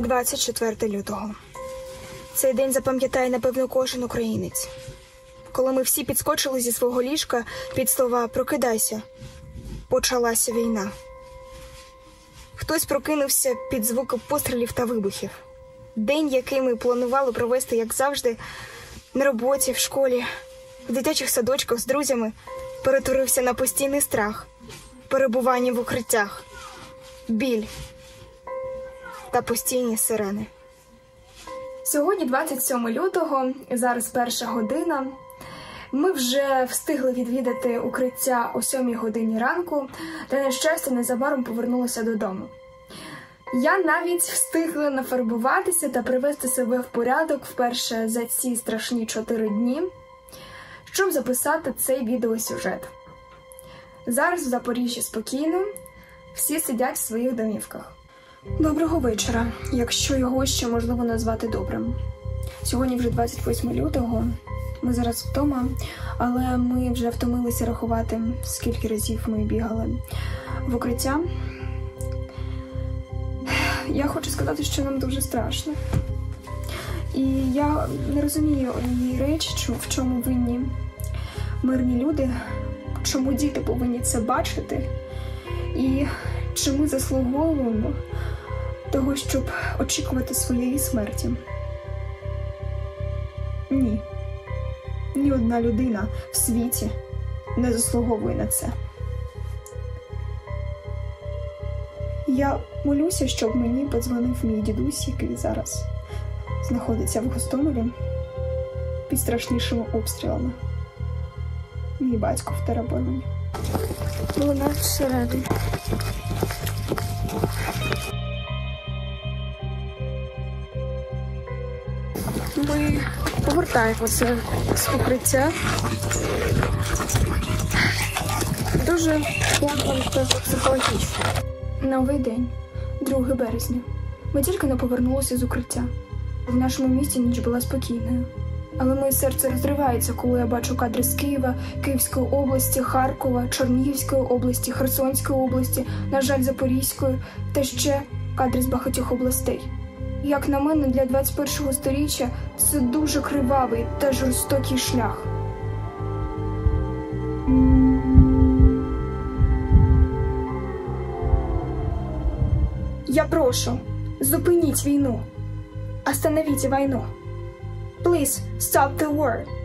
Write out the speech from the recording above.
24 лютого. Цей день запам'ятає, напевно, кожен українець. Коли ми всі підскочили зі свого ліжка під слова Прокидайся, почалася війна. Хтось прокинувся під звуки пострілів та вибухів. День, який ми планували провести, як завжди, на роботі, в школі, в дитячих садочках з друзями, перетворився на постійний страх, перебування в укриттях, біль та постійні сирени. Сьогодні, 27 лютого, зараз перша година. Ми вже встигли відвідати укриття о 7 годині ранку, та на щастя незабаром повернулися додому. Я навіть встигла нафарбуватися та привести себе в порядок вперше за ці страшні 4 дні, щоб записати цей відеосюжет. Зараз в Запоріжжі спокійно, всі сидять в своїх домівках. Доброго вечора, якщо його ще можливо назвати добрим. Сьогодні вже 28 лютого. Ми зараз вдома, але ми вже втомилися рахувати, скільки разів ми бігали в укриття. Я хочу сказати, що нам дуже страшно. І я не розумію однієї речі, в чому винні мирні люди, чому діти повинні це бачити, і чи ми заслуговуємо того, щоб очікувати своєї смерті. Ні. Ні одна людина в світі не заслуговує на це. Я молюся, щоб мені подзвонив мій дідусь, який зараз знаходиться в Гостомелі під страшнішими обстрілами. Мій батько в Терабороні. Вона всередині. Ми повертаємося з укриття. Дуже вам психологічно. Новий день, 2 березня. Ми тільки не повернулися з укриття. В нашому місті ніч була спокійною. Але моє серце розривається, коли я бачу кадри з Києва, Київської області, Харкова, Чернігівської області, Херсонської області, на жаль, Запорізької та ще кадри з багатьох областей. Як на мене, для 21-го сторіччя це дуже кривавий та жорстокий шлях. Я прошу, зупиніть війну. Остановіть війну. Please stop the war.